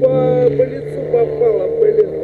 По, по лицу попало, блин.